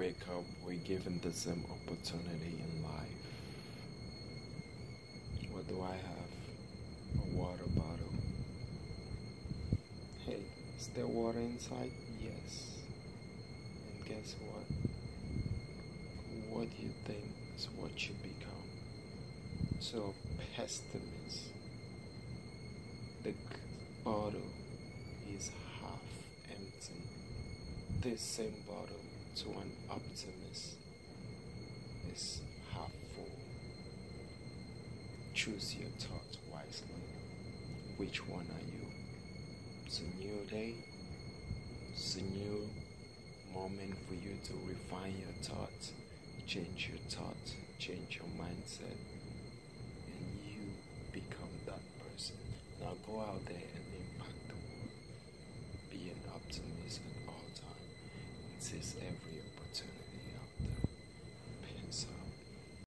wake up, we're given the same opportunity in life. What do I have? A water bottle. Hey, is there water inside? Yes. And guess what? What you think is what you become? So, pessimist. The bottle is half empty. This same bottle to an optimist is half full. Choose your thoughts wisely. Which one are you? It's a new day. It's a new moment for you to refine your thoughts, change your thoughts, change your mindset, and you become that person. Now go out there every opportunity.